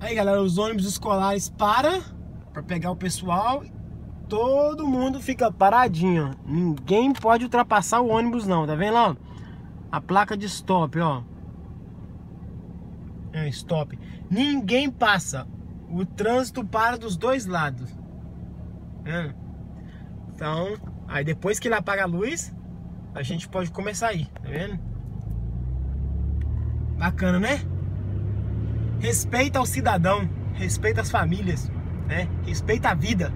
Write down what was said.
Aí, galera, os ônibus escolares param para pegar o pessoal. Todo mundo fica paradinho. Ninguém pode ultrapassar o ônibus não, tá vendo lá? A placa de stop, ó. É, stop. Ninguém passa. O trânsito para dos dois lados. É. Então, aí depois que ele apaga a luz, a gente pode começar aí, tá vendo? Bacana, né? Respeita o cidadão, respeita as famílias, né? Respeita a vida.